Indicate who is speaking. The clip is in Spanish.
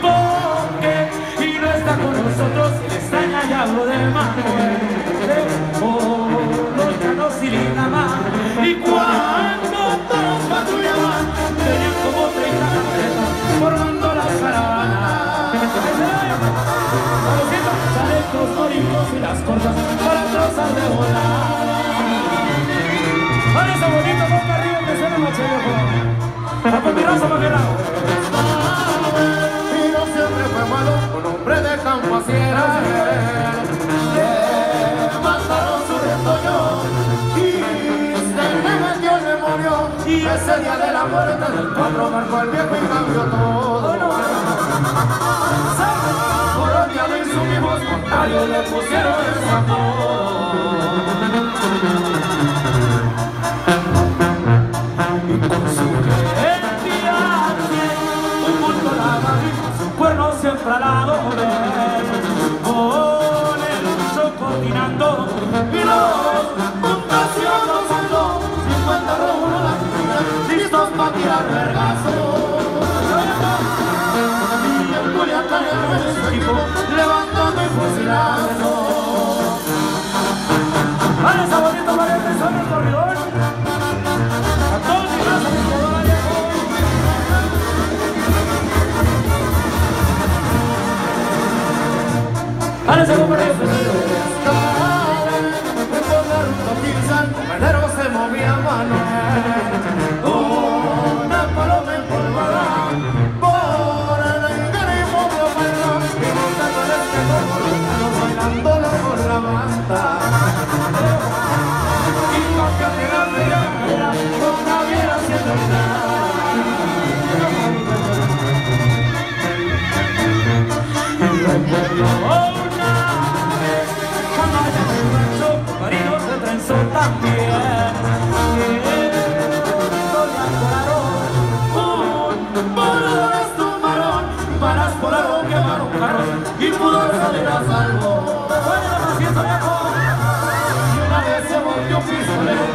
Speaker 1: Porque y no está con nosotros, le extraña y hablo de Cientos chalecos, moricos y las cortas para trozar de volar. Ahora esa bonita boca arriba que suena machero. A continuación.
Speaker 2: Y no siempre fue malo, un hombre de campo así era. Le su retoño y se el demonio. Y ese día de la muerte del cuatro marcó el viejo y cambió todo. Y subimos contrario le pusieron el
Speaker 1: El viaje, un punto la su cuerno siempre al lado de él. Con el coordinando y los puntos y otros son dos.
Speaker 2: 50 rómulos las niñas, listos para tirar vergazos. Levantando y fusilando.
Speaker 1: ¡Vale, Y
Speaker 2: pudo